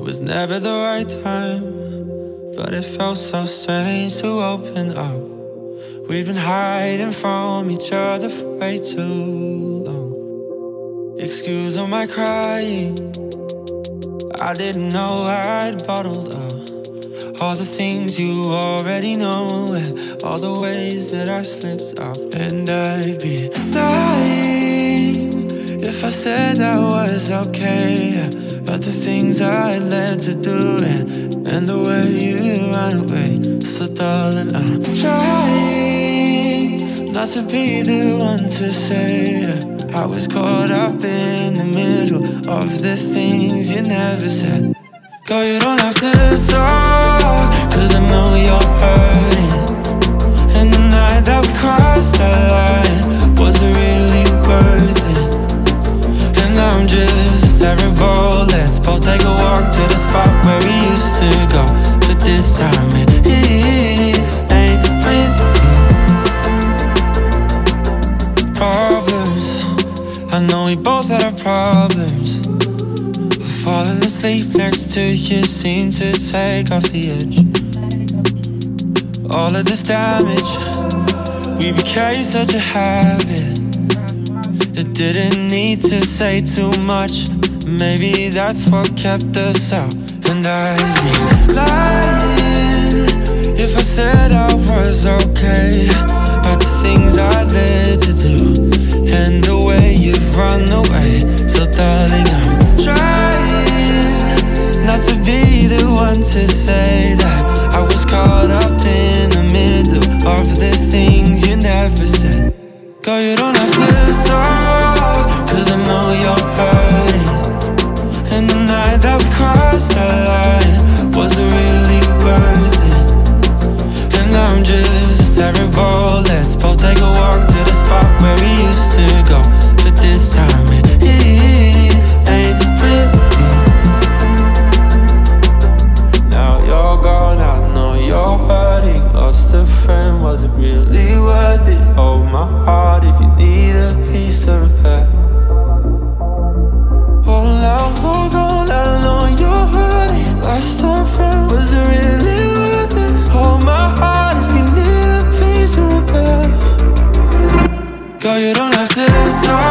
was never the right time, but it felt so strange to open up. We've been hiding from each other for way too long. Excuse all my crying. I didn't know I'd bottled up all the things you already know, all the ways that I slipped up. And I'd be lying if I said I was okay. But the things I led to do, and, and the way you ran away. So, darling, I'm trying not to be the one to say. I was caught up in the middle of the things you never said. Girl, you don't have to Let's both take a walk to the spot where we used to go. But this time it, it ain't with you. Problems, I know we both had our problems. Falling asleep next to you seemed to take off the edge. All of this damage, we became such a habit. It didn't need to say too much. Maybe that's what kept us out. And I'd be lying if I said I was okay. But the things I led to do, and the way you've run away. So, darling, I'm trying not to be the one to say that Lost a friend? Was it really worth it? Hold my heart if you need a piece to repair. All out, hold on, I know you're hurting. Lost a friend, was it really worth it? Hold my heart if you need a piece to repair. Girl, you don't have to talk.